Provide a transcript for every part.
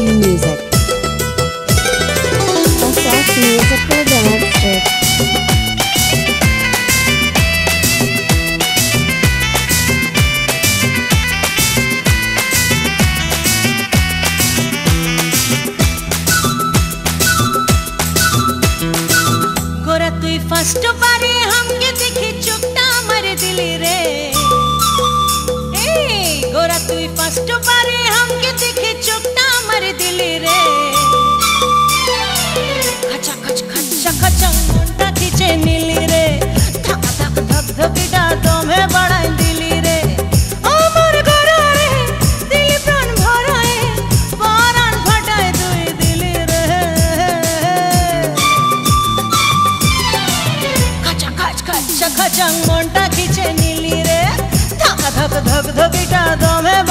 Music. Musical first of all चंगुंटा खींचे नीली रे धक धक धक धक धक धक धकिटा तुम्हें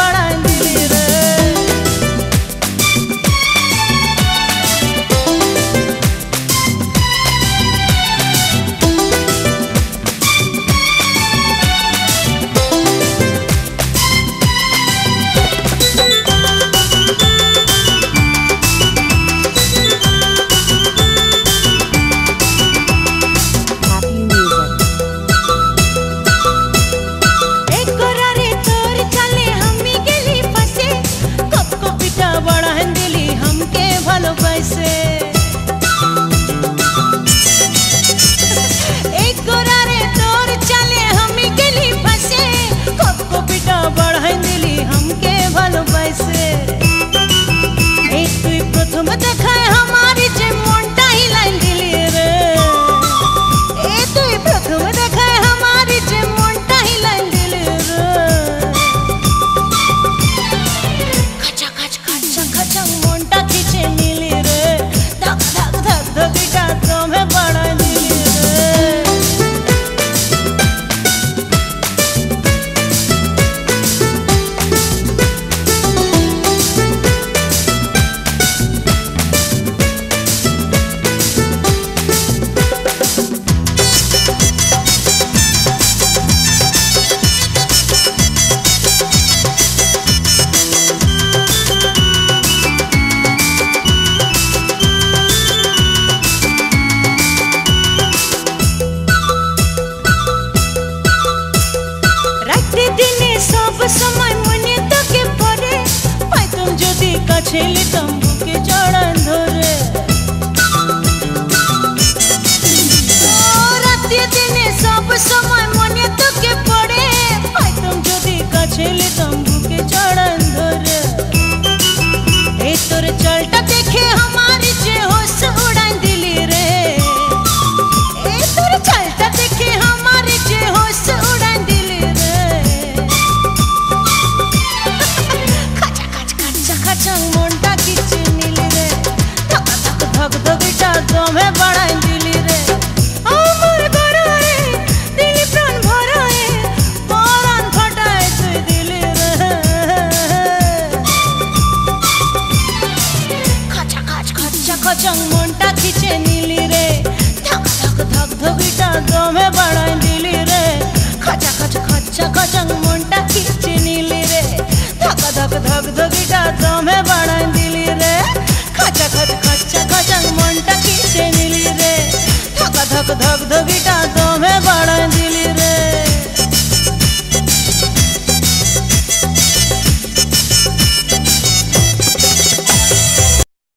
झुमते সব সময় মনে তোকে পড়ে। পাইতাম যদি কাছে নিতাম। খচং মনটা খিচে নিলি রে। ধক ধক ধক ধকিটা দমে বাড়াই দিলি রে। খচা, খচ, খচা, খচং মনটা খিচে নিলি রে। ধক ধক ধক ধকিটা দমে বাড়াই